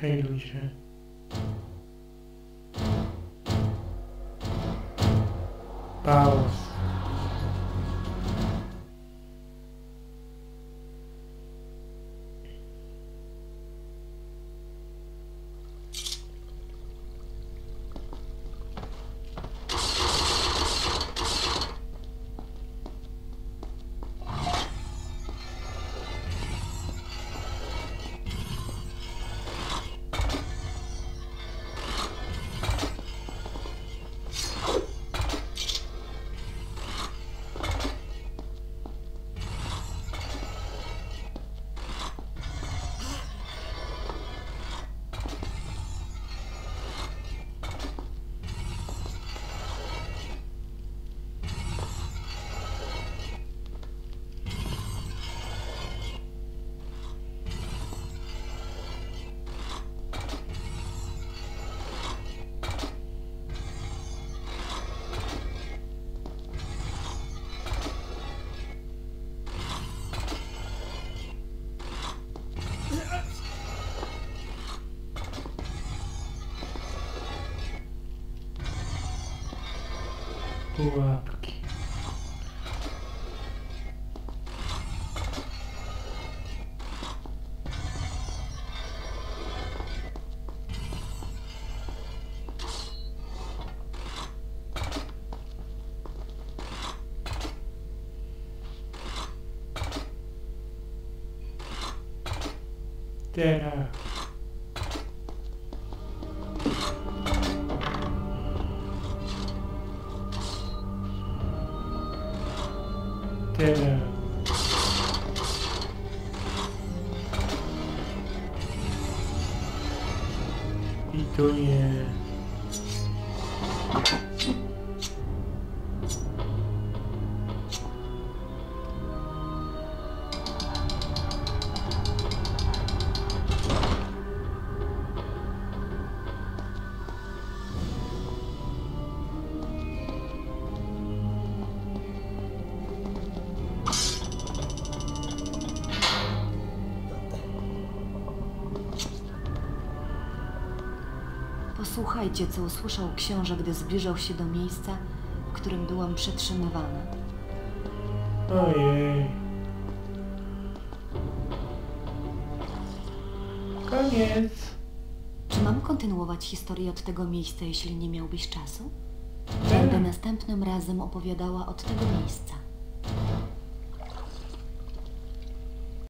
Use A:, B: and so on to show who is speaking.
A: Hallelujah. Paus. Pułapki. Teraz. Teraz. É... Então é...
B: Posłuchajcie, co usłyszał książę, gdy zbliżał się do miejsca, w którym byłam przetrzymywana.
A: Ojej. Koniec.
B: Czy mam kontynuować historię od tego miejsca, jeśli nie miałbyś czasu? Będę następnym razem opowiadała od tego miejsca.